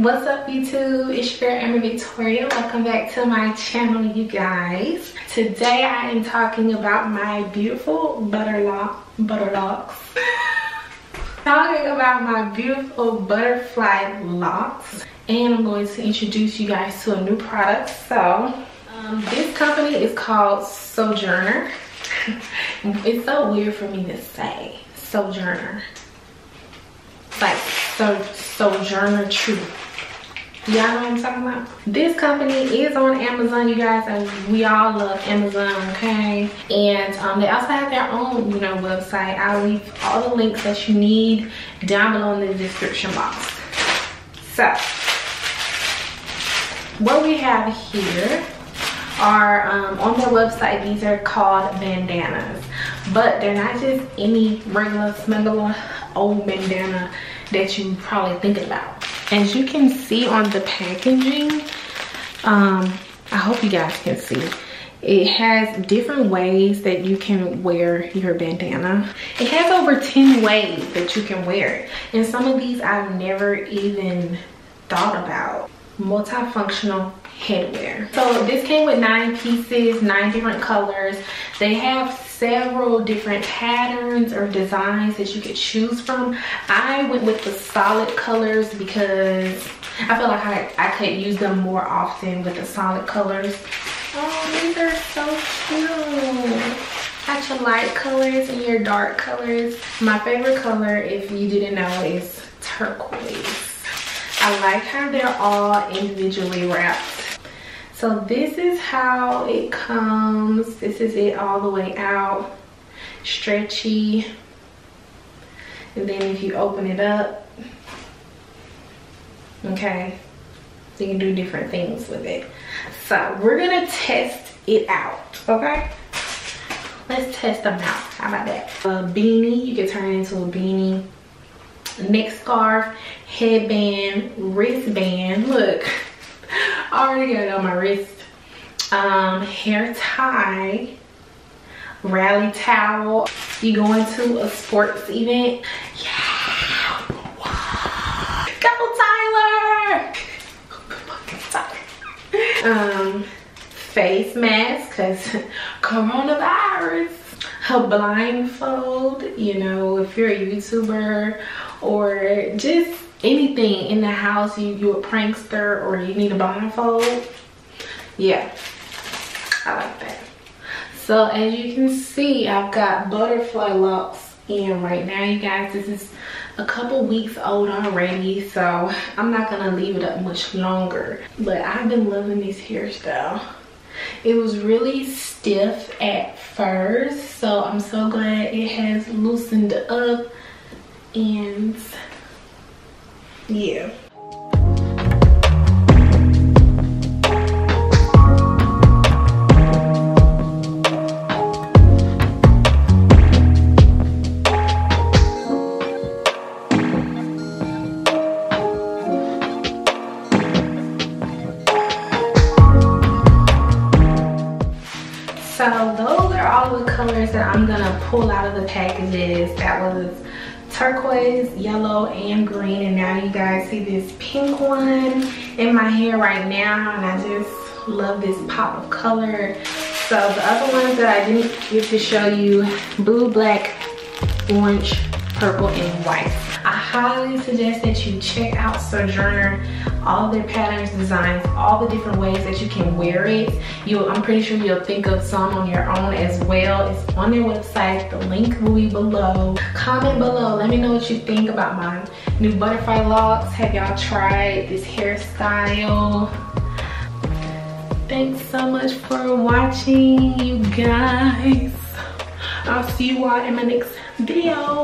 What's up YouTube? It's your girl Amber Victoria. Welcome back to my channel you guys. Today I am talking about my beautiful butterlock butterlocks. talking about my beautiful butterfly locs and I'm going to introduce you guys to a new product. So um, this company is called Sojourner. it's so weird for me to say Sojourner. Like so Sojourner Truth Y'all know what I'm talking about? This company is on Amazon, you guys, and we all love Amazon, okay? And um, they also have their own, you know, website. I'll leave all the links that you need down below in the description box. So, what we have here are um, on their website, these are called bandanas. But they're not just any regular, smuggler old bandana that you probably think about as you can see on the packaging um i hope you guys can see. It has different ways that you can wear your bandana. It has over 10 ways that you can wear it. And some of these i've never even thought about. Multifunctional headwear so this came with nine pieces nine different colors they have several different patterns or designs that you could choose from. I went with the solid colors because I feel like I, I could use them more often with the solid colors. Oh, these are so cute. Got your light colors and your dark colors. My favorite color, if you didn't know, is turquoise. I like how they're all individually wrapped so this is how it comes. This is it all the way out. Stretchy. And then if you open it up okay you can do different things with it. So we're gonna test it out okay? Let's test them out. How about that? A beanie you can turn it into a beanie. Neck scarf headband wristband. Look already got it on my wrist. Um, hair tie, rally towel. You go into a sports event. Yeah. Go Tyler! um, face mask because coronavirus. A blindfold, you know, if you're a YouTuber or just anything in the house you you a prankster or you need a blindfold. Yeah i like that. So as you can see i've got butterfly locs in right now you guys. This is a couple weeks old already so i'm not gonna leave it up much longer. But i've been loving this hairstyle it was really stiff at first so i'm so glad it has loosened up and yeah. So those are all the colors that I'm gonna pull out of the packages. That was turquoise, yellow, and green. And now you guys see this pink one in my hair right now. And I just love this pop of color. So the other ones that I didn't get to show you, blue, black, orange, purple, and white. I highly suggest that you check out Sojourner, all their patterns, designs, all the different ways that you can wear it. You, I'm pretty sure you'll think of some on your own as well. It's on their website. The link will be below. Comment below. Let me know what you think about my new butterfly locs. Have y'all tried this hairstyle? Thanks so much for watching, you guys. I'll see you all in my next video.